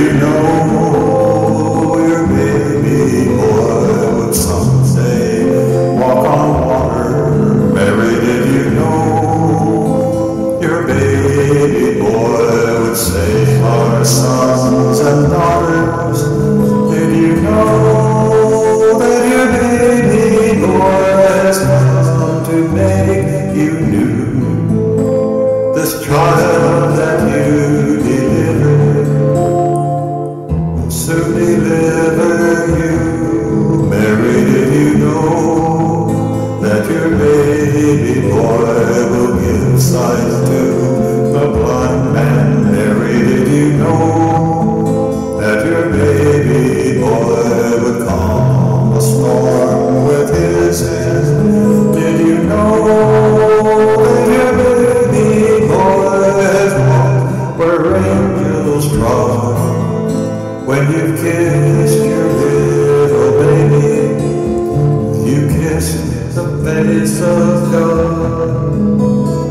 you know. Baby boy will give sight to a blind man? Did you know that your baby boy would calm a storm with his hand? Did you know that your baby boy has walked where? When you kissed the face of God.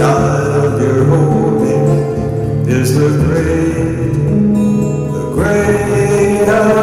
child of your holding is the great, the great.